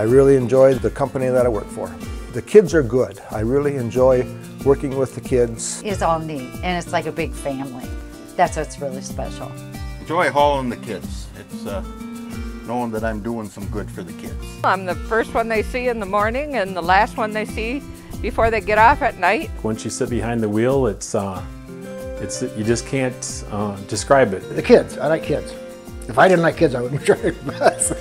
I really enjoy the company that I work for. The kids are good. I really enjoy working with the kids. It's all neat and it's like a big family. That's what's really special. Enjoy hauling the kids. It's uh, knowing that I'm doing some good for the kids. I'm the first one they see in the morning and the last one they see before they get off at night. Once you sit behind the wheel, it's uh, it's you just can't uh, describe it. The kids. I like kids. If I didn't like kids, I wouldn't drive a bus.